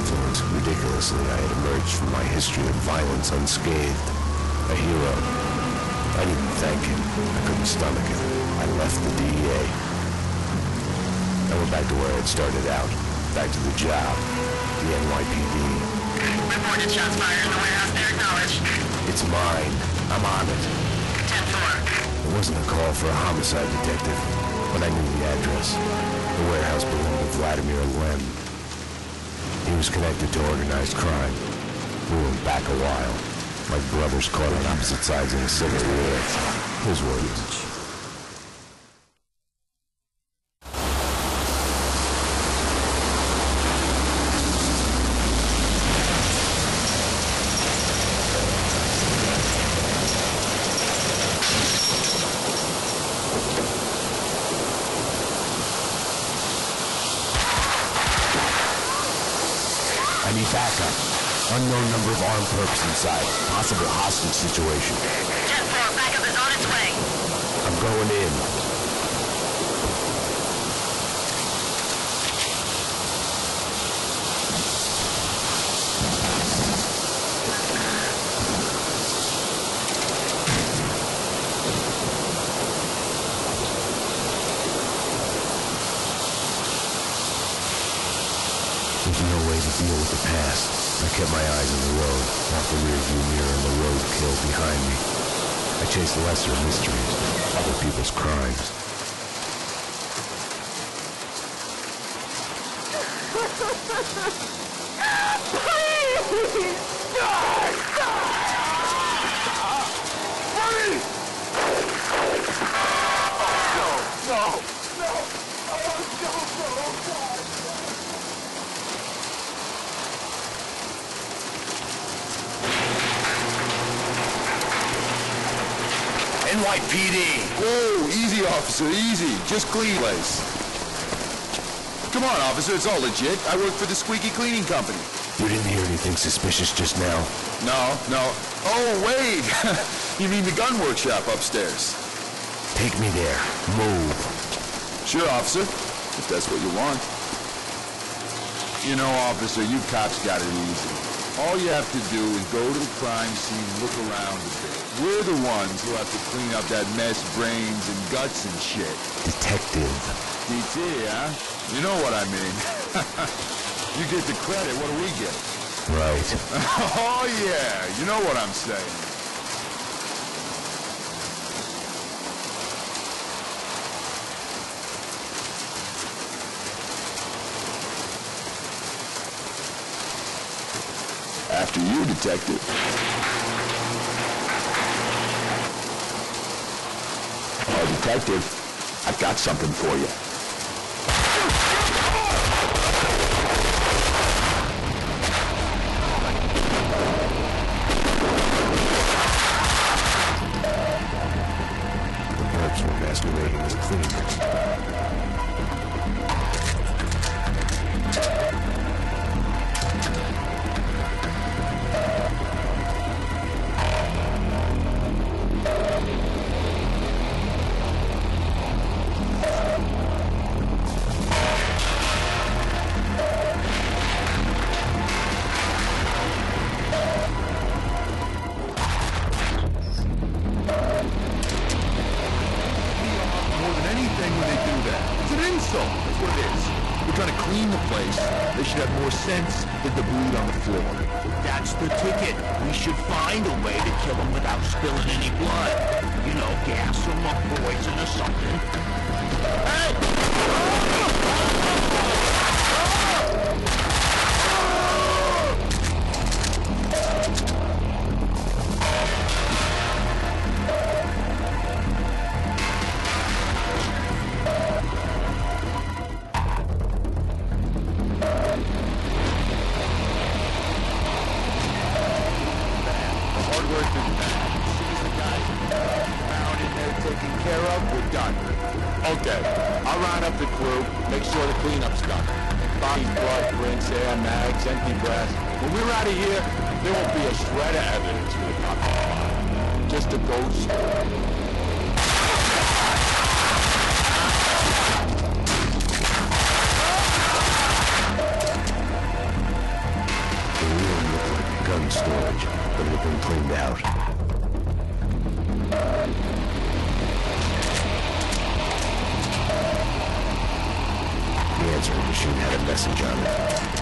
influence, ridiculously, I had emerged from my history of violence unscathed. A hero. I didn't thank him. I couldn't stomach it. I left the DEA. I went back to where I had started out. Back to the job. The NYPD. Reported shots fired in the warehouse there, acknowledged. It's mine. I'm on it. 10-4. It wasn't a call for a homicide detective, but I knew the address. The warehouse belonged to Vladimir Lem. He was connected to organized crime. We went back a while, like brothers caught on opposite sides in a civil war. His words. I need backup. Unknown number of armed perps inside. Possible hostage situation. 10-4, backup is on its way. I'm going in. There's no way to deal with the past. I kept my eyes on the road, not the rearview mirror and the roadkill behind me. I chased lesser mysteries, other people's crimes. NYPD! Whoa, easy, officer, easy. Just clean place. Come on, officer, it's all legit. I work for the Squeaky Cleaning Company. You didn't hear anything suspicious just now? No, no. Oh, wait! you mean the gun workshop upstairs? Take me there. Move. Sure, officer, if that's what you want. You know, officer, you cops got it easy. All you have to do is go to the crime scene, look around a bit. We're the ones who have to clean up that mess, brains and guts and shit. Detective. DT, huh? You know what I mean. you get the credit, what do we get? Right. oh, yeah, you know what I'm saying. After you, detective. Oh, detective, I've got something for you. Insult. That's what it is. We're trying to clean the place. They should have more sense than to bleed on the floor. That's the ticket. We should find a way to kill them without spilling any blood. You know, gas him or poison or something. Hey! Done. Okay, I'll round up the crew, make sure the cleanup's done. Body, blood, prints, air, mags, empty brass. When we're out of here, there won't be a shred of evidence for the. Just a ghost. The machine had a message on it.